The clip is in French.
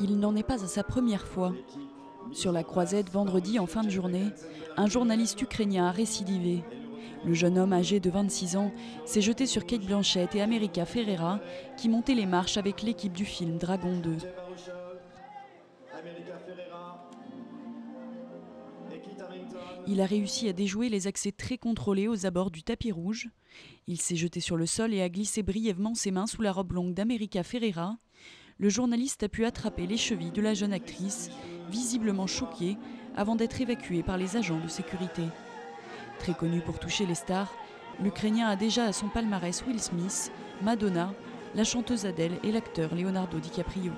Il n'en est pas à sa première fois. Sur la croisette, vendredi en fin de journée, un journaliste ukrainien a récidivé. Le jeune homme âgé de 26 ans s'est jeté sur Kate Blanchett et America Ferreira qui montaient les marches avec l'équipe du film Dragon 2. Il a réussi à déjouer les accès très contrôlés aux abords du tapis rouge. Il s'est jeté sur le sol et a glissé brièvement ses mains sous la robe longue d'America Ferreira. Le journaliste a pu attraper les chevilles de la jeune actrice, visiblement choquée, avant d'être évacué par les agents de sécurité. Très connu pour toucher les stars, l'Ukrainien a déjà à son palmarès Will Smith, Madonna, la chanteuse Adele et l'acteur Leonardo DiCaprio.